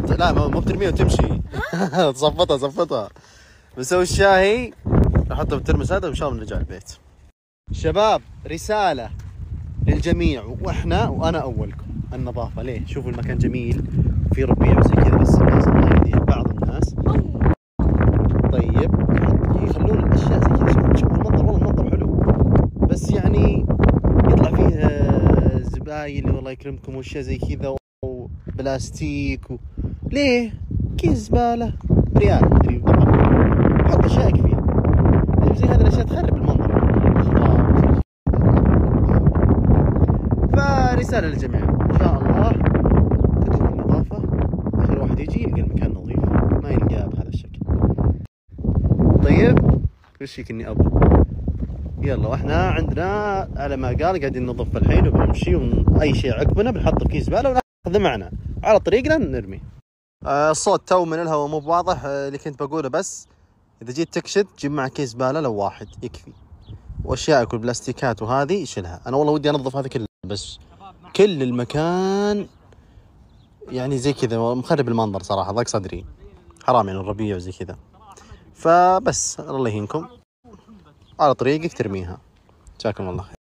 بط... لا مو بترميها وتمشي تصفطها صفطها بسوي الشاهي احطه بالترمس هذا وإن شاء الله نرجع البيت. شباب رسالة للجميع وإحنا وأنا أولكم. النظافة ليه؟ شوفوا المكان جميل في ربيع وزي كذا بس الناس الله يهديها بعض الناس. طيب يخلون الأشياء زي كذا. شوفوا شوفوا المنظر والله المنظر حلو. بس يعني يطلع فيه آه، زباين والله يكرمكم وأشياء زي كذا وبلاستيك و... ليه؟ كيس زبالة ريال. مدري حط اشيائك فيه يعني زي هذه الأشياء تخرب المنظر خضار فرسالة للجميع. إن شاء الله تدوم النظافة. آخر واحد يجي يلقى المكان نظيف. ما يلقاه بهذا الشكل. طيب وش فيك إني ابو يلا وإحنا عندنا على ما قال قاعدين ننظف الحين وبنمشي وأي شيء عقبنا بنحطه في كيس زباله وناخذه معنا. على طريقنا نرمي. الصوت تو من الهواء مو بواضح آه اللي كنت بقوله بس. إذا جيت تكشت جيب معك كيس زباله لو واحد يكفي. واشيائك والبلاستيكات وهذه شيلها أنا والله ودي أنظف هذا كله بس كل المكان يعني زي كذا مخرب المنظر صراحة ضاق صدري. حرام يعني الربيع وزي كذا. فبس الله يهنيكم. على طريقك ترميها. جزاكم الله خير.